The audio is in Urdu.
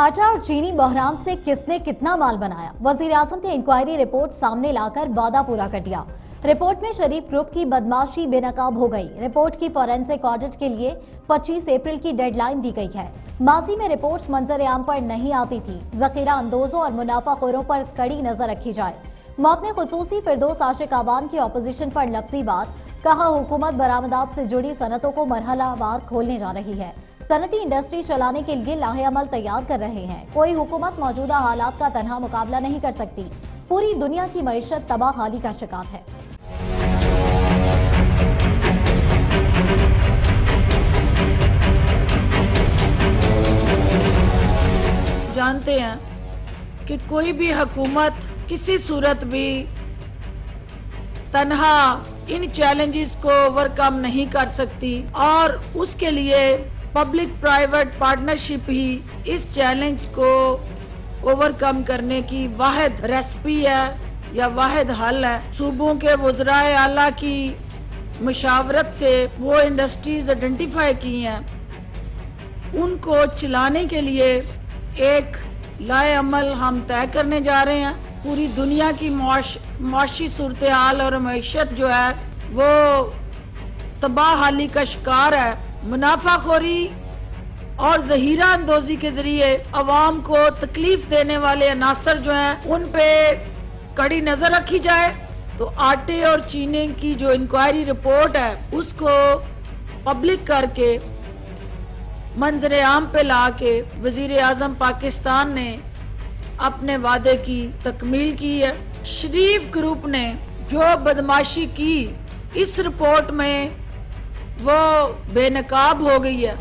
آٹا اور چینی بہرام سے کس نے کتنا مال بنایا؟ وزیر اعظم نے انکوائری رپورٹ سامنے لا کر وعدہ پورا کر دیا۔ رپورٹ میں شریف گروپ کی بدماشی بے نقاب ہو گئی۔ رپورٹ کی فورنسک آڈٹ کے لیے پچیس اپریل کی ڈیڈ لائن دی گئی ہے۔ ماضی میں رپورٹس منظر عام پر نہیں آتی تھی۔ ذخیرہ اندوزوں اور منافع خوروں پر کڑی نظر رکھی جائے۔ موت نے خصوصی فردوس عاشق آبان کی اپوزیشن پر لفظی بات۔ کہا حکومت برآمدات سے جڑی صنعتوں کو مرحلہ وار کھولنے جا رہی ہے۔ صنعتی انڈسٹری چلانے کے لیے لاہے عمل تیار کر رہے ہیں۔ کوئی حکومت موجودہ حالات کا تنہا مقابلہ نہیں کر سکتی۔ پوری دنیا کی معیشت تباہ حالی کا شکار ہے۔ جانتے ہیں کہ کوئی بھی حکومت کسی صورت بھی تنہا ان چیلنجز کو اوورکم نہیں کر سکتی اور اس کے لیے پبلک پرائیویٹ پارٹنرشپ ہی اس چیلنج کو اوور کم کرنے کی واحد ریسپی ہے یا واحد حل ہے۔ صوبوں کے وزراء اعلیٰ کی مشاورت سے وہ انڈسٹریز ایڈنٹیفائی کی ہیں۔ ان کو چلانے کے لیے ایک لائے عمل ہم طے کرنے جا رہے ہیں۔ پوری دنیا کی معاشی صورتحال اور معیشت جو ہے وہ تباہ حالی کا شکار ہے۔ منافع خوری اور زہیرہ اندوزی کے ذریعے عوام کو تکلیف دینے والے عناصر جو ہیں، ان پہ کڑی نظر رکھی جائے۔ تو آٹے اور چینے کی جو انکوائری رپورٹ ہے، اس کو پبلک کر کے منظر عام پہ لا کے وزیر اعظم پاکستان نے اپنے وعدے کی تکمیل کی ہے۔ شریف گروپ نے جو بدماشی کی، اس رپورٹ میں وہ بے نقاب ہو گئی ہے۔